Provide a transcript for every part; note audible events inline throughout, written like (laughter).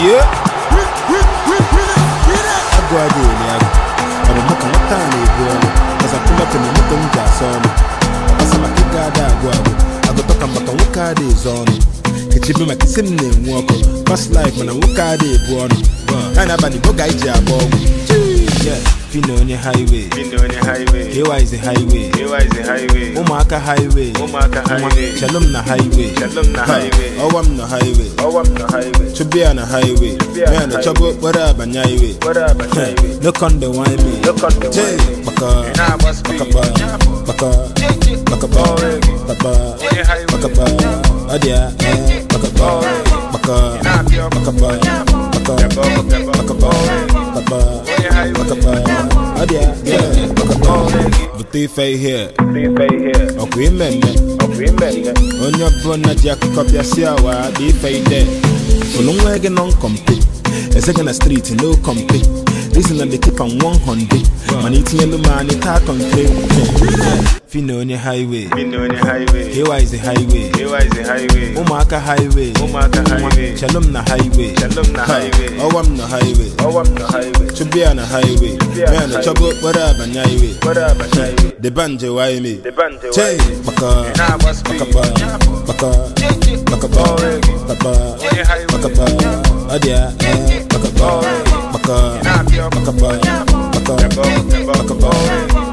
Yeah. Agụ adịghị agụ ọ bụ mụ ka nwata a na-ebu ọnụ ọza pụlọpụ na moto m ji asa ọnụ ọbasa maka ịga ada agụ agụ agụtọ ka maka nwoke ada ezo ọnụ echibe maka isi m na-enwu ọkụ fast life mana nwoke ada ebu ọnụ ya na abalị boga iji agba ọgwụ Yeah, Fino onye highway Been on the highway. KY is the highway. Here is the highway. ụmụaka highway. Ụmụaka highway. chelụ m na highway. Shalom na highway. ọwa m na highway. I'm the highway. chụbịa na highway. Chụbịa na ya na chọbụ okporo abanye highway What up, a highway? no con the wine. Me Look on the Jay, way. baka. Nah, must be. baka baka. Baka baka the highway. Baka baka adia baka baka baka Nah, pure. baka baka baka Gabo, gabo. baka baka baka baka adia yeah baka bute ife ihe They say here. ọkwa ime mme Okay, man. onye ọbụla ji akụkọ bịa si awa dị ife ide fụlụ nwa gị nọ nkọmpe eze gị na streeti no kọmpe reason na the keep am 100 mana itinyelu m anyị taa kọnkre fina onye highway Been on the highway. KY is the highway. Here is the highway. ụmụaka highway. Ụmụaka highway. chelụ m na highway. Shalom na Ha, highway. ọwa m na highway. Oh, I'm the highway. chụbịa na highway. Chụbịa na ya na chọba okporo abanye highway What up, a highway? deba nje waime The band, the Jay, way. baka Nah, must be. baka baka baka baka the highway. baka adia baka baka Nah, pure. baka baka Gabo, gabo. baka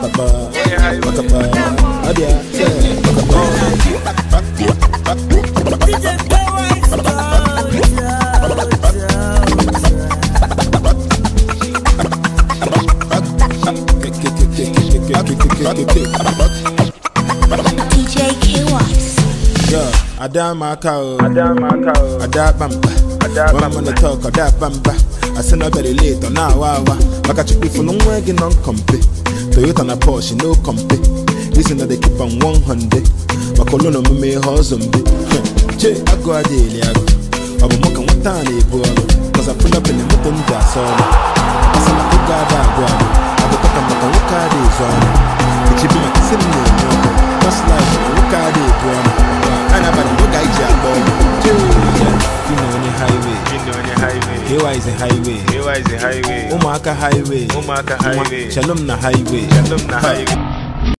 baka the highway. baka adia eh baka DJ K-Wise. Yo, ada maka o Adam, my cow. ada bamba Ada One bamba. money talk ada bamba asị na very late ọ na-awa awa maka chukwu ifunu nwa gị nọ nkọmpe toyota na porsche no kọmpe isi na dey keep am 100 maka olu na omume ihe ọzọ mbe che agụ adịghị (laughs) agụ ọ bụ mụ ka nwata a na-ebu ọrụ kọza pụlọpịlị moto m ji asa ọrụ asa maka ịga ada agụ agụ agụtọ ka maka nwoke ezu ọrụ echibi maka isi m KY is the highway Here is the highway. ụmụaka highway Ụmụaka highway. chelụ m na highway Shalom na highway.